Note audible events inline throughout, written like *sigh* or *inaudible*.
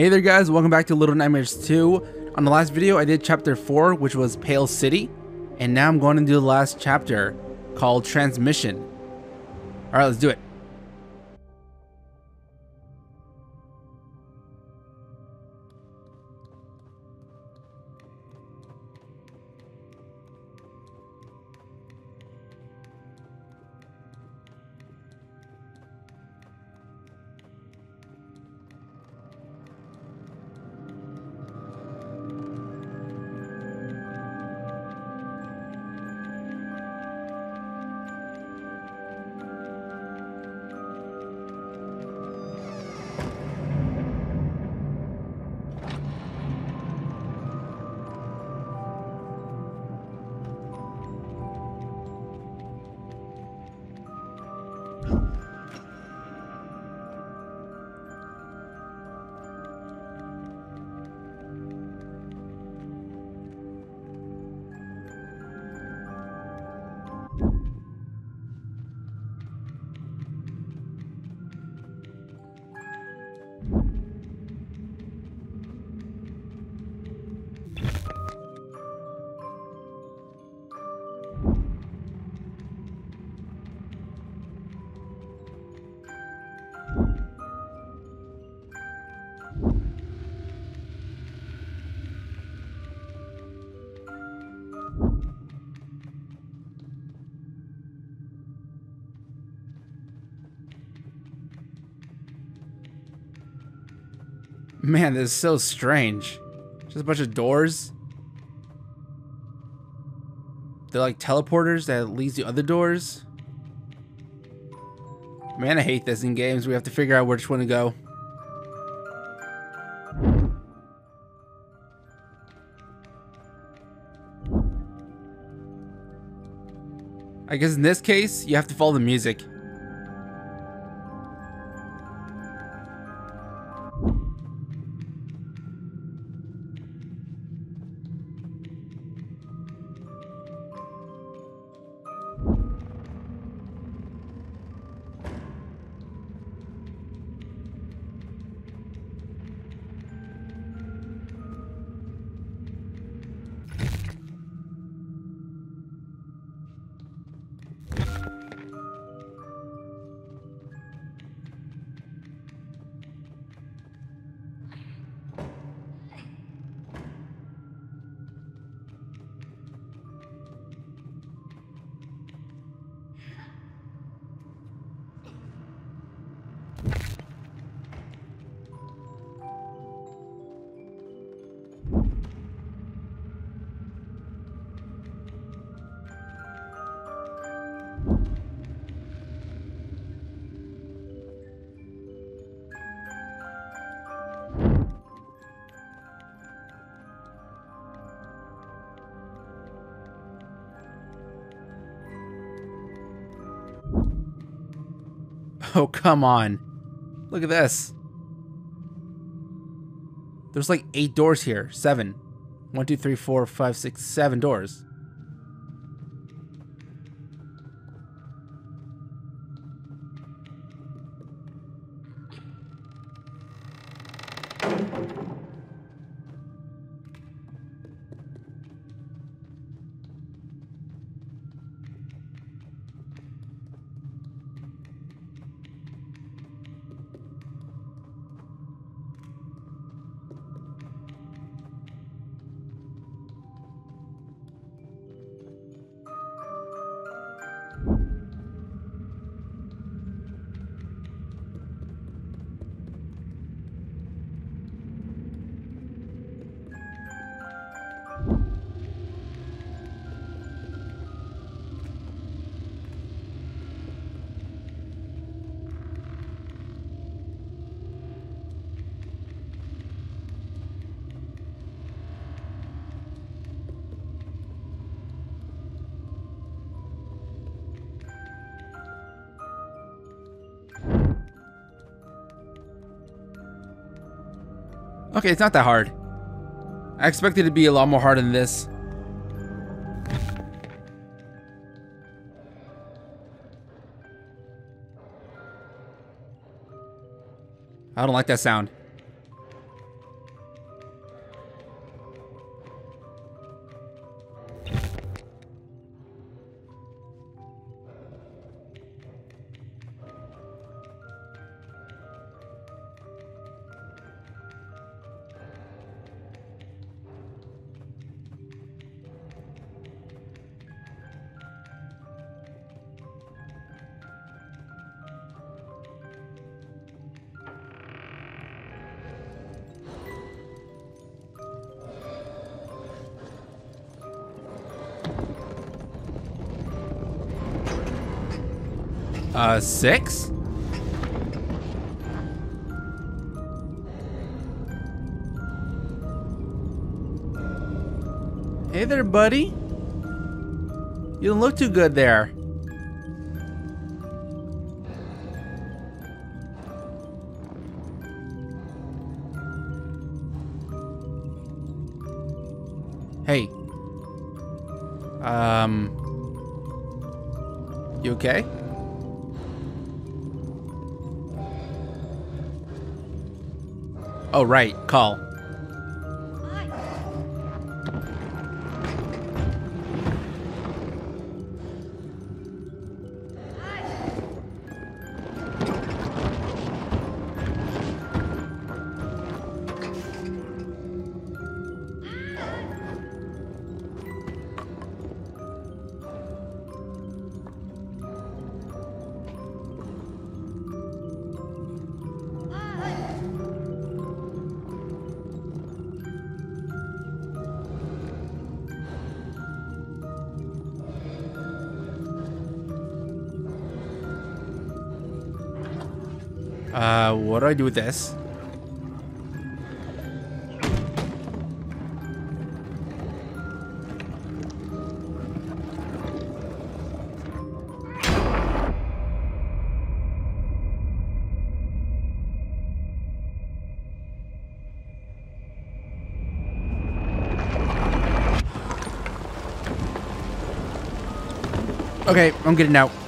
Hey there guys, welcome back to Little Nightmares 2. On the last video I did chapter 4 which was Pale City and now I'm going to do the last chapter called Transmission. Alright, let's do it. Man, this is so strange. Just a bunch of doors. They're like teleporters that leads to other doors. Man, I hate this in games. We have to figure out which one to go. I guess in this case, you have to follow the music. *laughs* Oh, come on. Look at this. There's like eight doors here. Seven. One, two, three, four, five, six, seven doors. Okay, it's not that hard. I expected it to be a lot more hard than this. I don't like that sound. Uh, six? Hey there, buddy. You don't look too good there. Hey. Um. You okay? Oh, right. Call. Uh, what do I do with this? Okay, I'm getting out.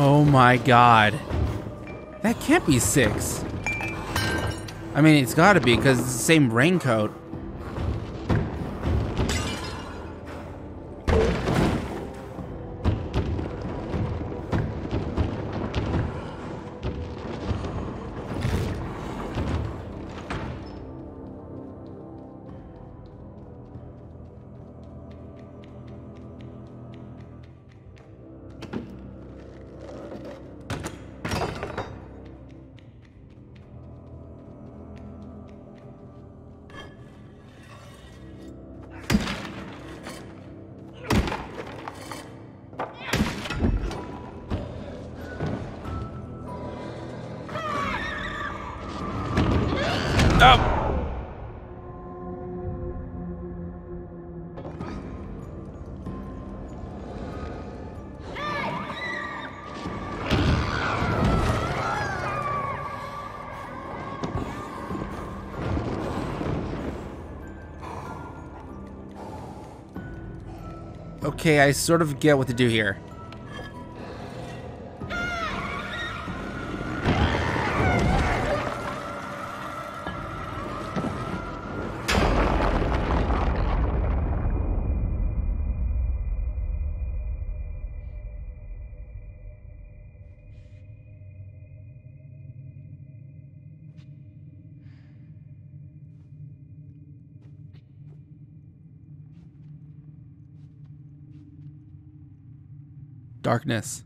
Oh my god. That can't be six. I mean, it's gotta be, because it's the same raincoat. Okay, I sort of get what to do here. Darkness.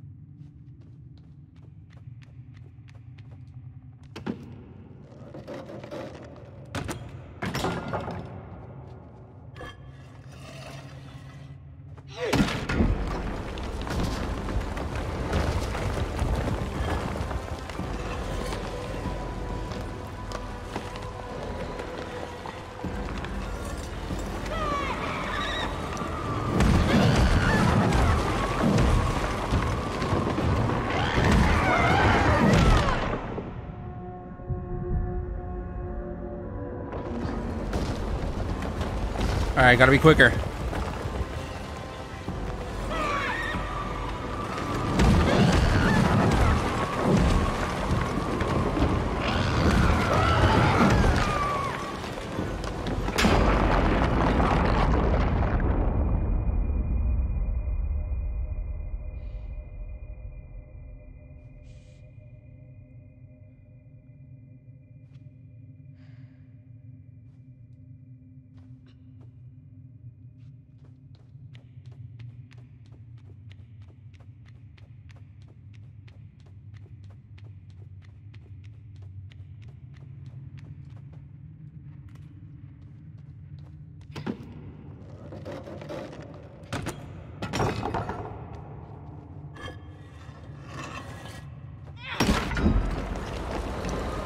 Alright, gotta be quicker.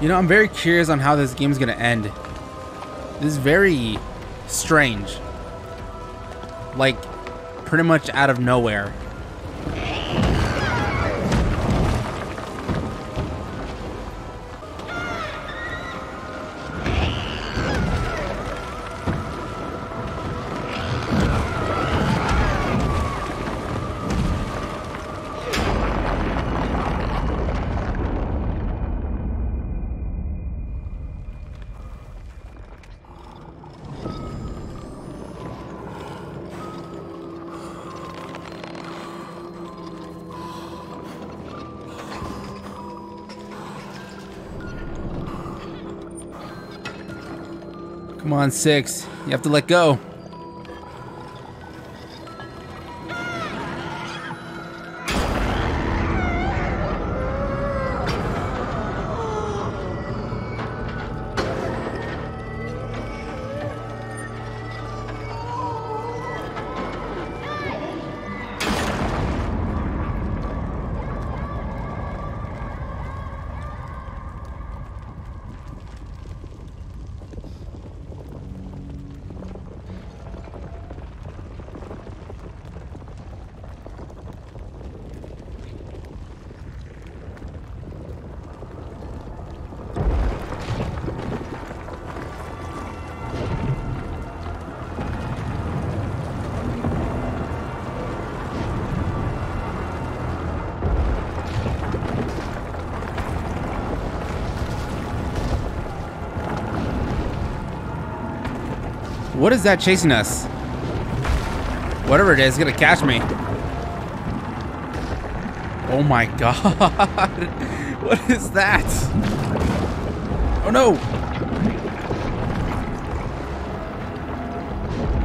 You know, I'm very curious on how this game's gonna end. This is very strange. Like, pretty much out of nowhere. Come on, six. You have to let go. What is that chasing us? Whatever it is, it's gonna catch me. Oh my *laughs* god. what is that? Oh no.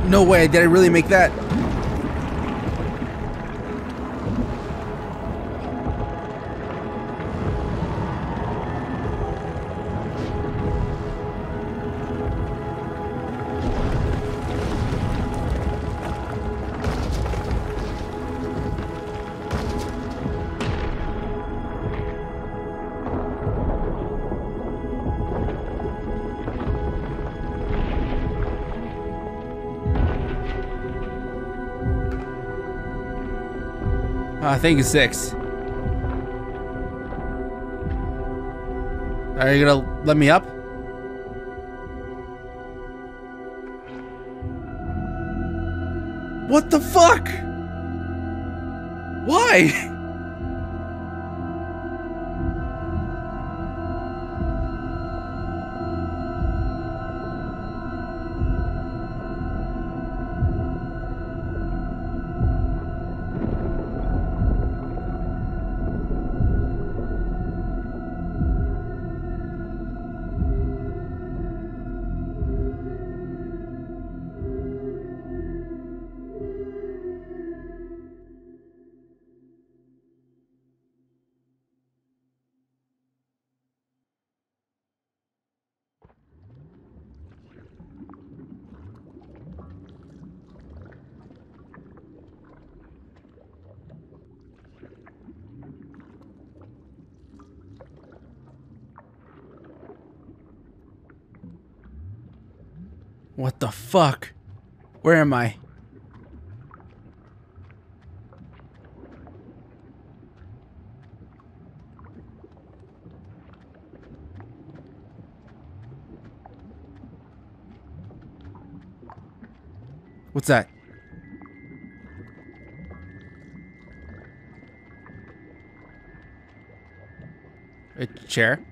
No way, did I really make that? I think it's six. Are you gonna let me up? What the fuck? Why? *laughs* What the fuck? Where am I? What's that? A chair?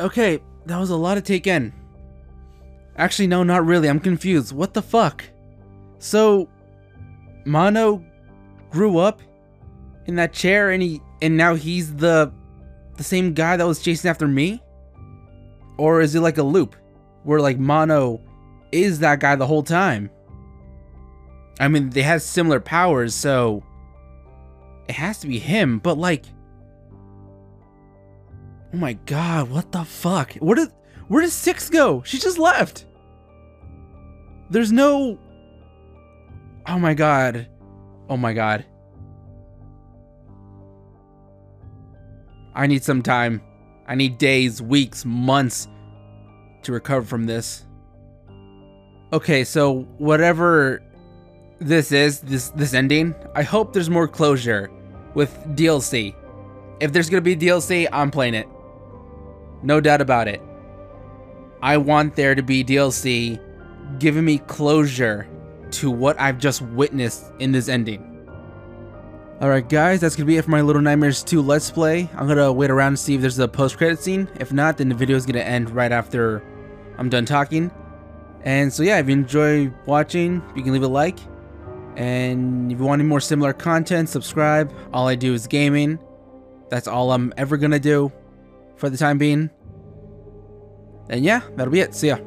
Okay, that was a lot to take in. Actually, no, not really. I'm confused. What the fuck? So, Mono grew up in that chair and he and now he's the the same guy that was chasing after me? Or is it like a loop where like Mono is that guy the whole time? I mean, they have similar powers, so it has to be him, but like Oh my god, what the fuck? Where did where did Six go? She just left. There's no Oh my god. Oh my god. I need some time. I need days, weeks, months to recover from this. Okay, so whatever this is, this this ending, I hope there's more closure with DLC. If there's gonna be DLC, I'm playing it. No doubt about it. I want there to be DLC giving me closure to what I've just witnessed in this ending. Alright guys, that's gonna be it for my Little Nightmares 2 Let's Play. I'm gonna wait around to see if there's a post-credit scene. If not, then the video is gonna end right after I'm done talking. And so yeah, if you enjoy watching, you can leave a like. And if you want any more similar content, subscribe. All I do is gaming. That's all I'm ever gonna do for the time being. And yeah, that'll be it. See ya.